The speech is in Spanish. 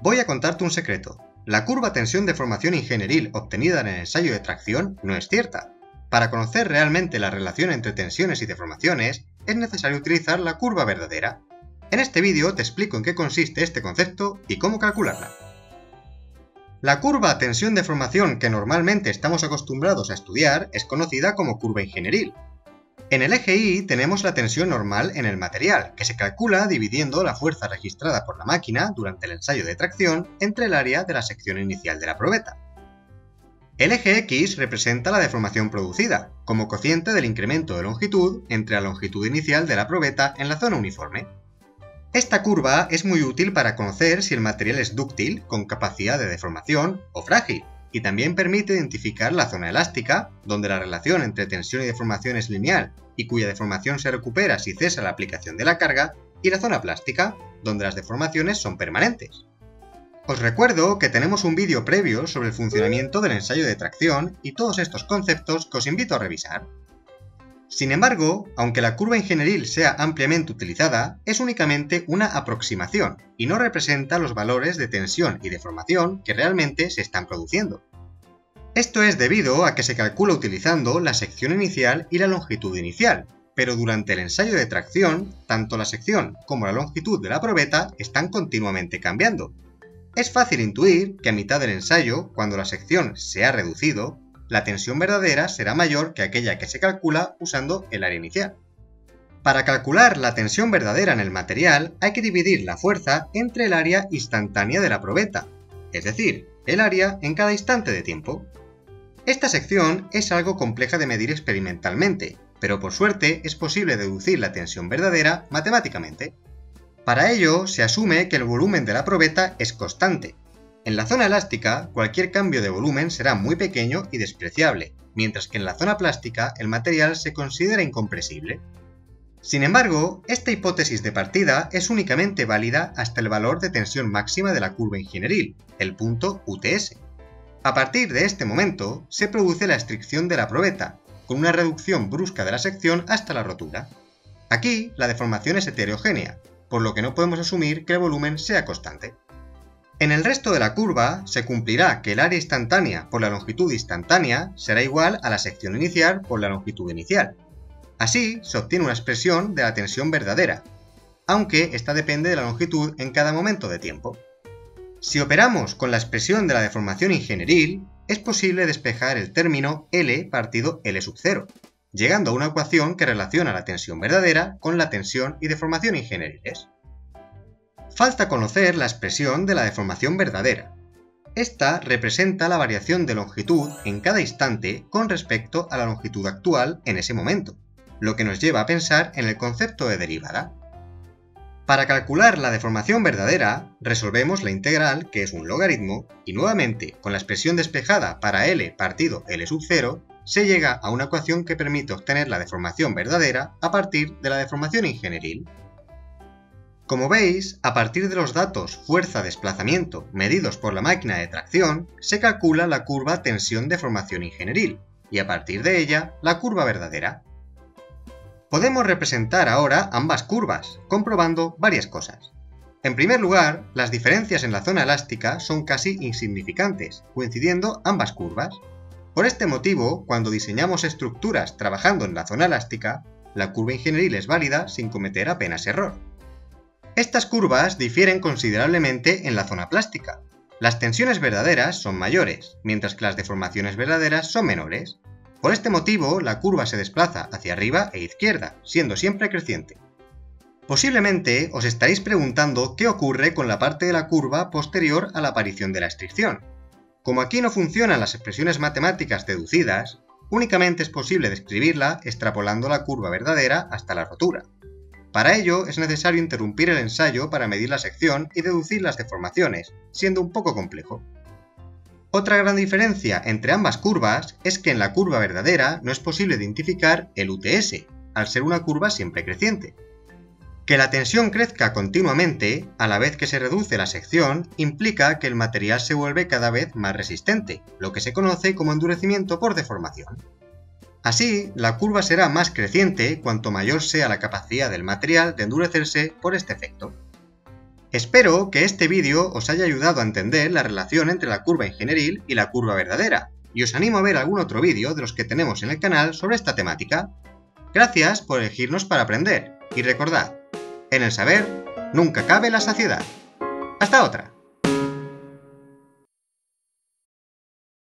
Voy a contarte un secreto. La curva tensión-deformación ingenieril obtenida en el ensayo de tracción no es cierta. Para conocer realmente la relación entre tensiones y deformaciones, es necesario utilizar la curva verdadera. En este vídeo te explico en qué consiste este concepto y cómo calcularla. La curva tensión-deformación que normalmente estamos acostumbrados a estudiar es conocida como curva ingenieril, en el eje Y tenemos la tensión normal en el material, que se calcula dividiendo la fuerza registrada por la máquina durante el ensayo de tracción entre el área de la sección inicial de la probeta. El eje X representa la deformación producida, como cociente del incremento de longitud entre la longitud inicial de la probeta en la zona uniforme. Esta curva es muy útil para conocer si el material es dúctil, con capacidad de deformación, o frágil, y también permite identificar la zona elástica, donde la relación entre tensión y deformación es lineal y cuya deformación se recupera si cesa la aplicación de la carga, y la zona plástica, donde las deformaciones son permanentes. Os recuerdo que tenemos un vídeo previo sobre el funcionamiento del ensayo de tracción y todos estos conceptos que os invito a revisar. Sin embargo, aunque la curva ingenieril sea ampliamente utilizada, es únicamente una aproximación y no representa los valores de tensión y deformación que realmente se están produciendo. Esto es debido a que se calcula utilizando la sección inicial y la longitud inicial, pero durante el ensayo de tracción, tanto la sección como la longitud de la probeta están continuamente cambiando. Es fácil intuir que a mitad del ensayo, cuando la sección se ha reducido, la tensión verdadera será mayor que aquella que se calcula usando el área inicial. Para calcular la tensión verdadera en el material hay que dividir la fuerza entre el área instantánea de la probeta, es decir, el área en cada instante de tiempo. Esta sección es algo compleja de medir experimentalmente, pero por suerte es posible deducir la tensión verdadera matemáticamente. Para ello se asume que el volumen de la probeta es constante, en la zona elástica, cualquier cambio de volumen será muy pequeño y despreciable, mientras que en la zona plástica el material se considera incompresible. Sin embargo, esta hipótesis de partida es únicamente válida hasta el valor de tensión máxima de la curva ingenieril, el punto UTS. A partir de este momento, se produce la estricción de la probeta, con una reducción brusca de la sección hasta la rotura. Aquí, la deformación es heterogénea, por lo que no podemos asumir que el volumen sea constante. En el resto de la curva se cumplirá que el área instantánea por la longitud instantánea será igual a la sección inicial por la longitud inicial. Así se obtiene una expresión de la tensión verdadera, aunque esta depende de la longitud en cada momento de tiempo. Si operamos con la expresión de la deformación ingenieril, es posible despejar el término L partido L sub 0, llegando a una ecuación que relaciona la tensión verdadera con la tensión y deformación ingenieriles. Falta conocer la expresión de la deformación verdadera. Esta representa la variación de longitud en cada instante con respecto a la longitud actual en ese momento, lo que nos lleva a pensar en el concepto de derivada. Para calcular la deformación verdadera, resolvemos la integral, que es un logaritmo, y nuevamente, con la expresión despejada para L partido L sub 0, se llega a una ecuación que permite obtener la deformación verdadera a partir de la deformación ingenieril. Como veis, a partir de los datos fuerza-desplazamiento medidos por la máquina de tracción, se calcula la curva tensión-deformación ingenieril, y a partir de ella, la curva verdadera. Podemos representar ahora ambas curvas, comprobando varias cosas. En primer lugar, las diferencias en la zona elástica son casi insignificantes, coincidiendo ambas curvas. Por este motivo, cuando diseñamos estructuras trabajando en la zona elástica, la curva ingenieril es válida sin cometer apenas error. Estas curvas difieren considerablemente en la zona plástica. Las tensiones verdaderas son mayores, mientras que las deformaciones verdaderas son menores. Por este motivo, la curva se desplaza hacia arriba e izquierda, siendo siempre creciente. Posiblemente os estaréis preguntando qué ocurre con la parte de la curva posterior a la aparición de la estricción. Como aquí no funcionan las expresiones matemáticas deducidas, únicamente es posible describirla extrapolando la curva verdadera hasta la rotura. Para ello es necesario interrumpir el ensayo para medir la sección y deducir las deformaciones, siendo un poco complejo. Otra gran diferencia entre ambas curvas es que en la curva verdadera no es posible identificar el UTS, al ser una curva siempre creciente. Que la tensión crezca continuamente, a la vez que se reduce la sección, implica que el material se vuelve cada vez más resistente, lo que se conoce como endurecimiento por deformación. Así, la curva será más creciente cuanto mayor sea la capacidad del material de endurecerse por este efecto. Espero que este vídeo os haya ayudado a entender la relación entre la curva ingenieril y la curva verdadera, y os animo a ver algún otro vídeo de los que tenemos en el canal sobre esta temática. Gracias por elegirnos para aprender, y recordad, en el saber nunca cabe la saciedad. ¡Hasta otra!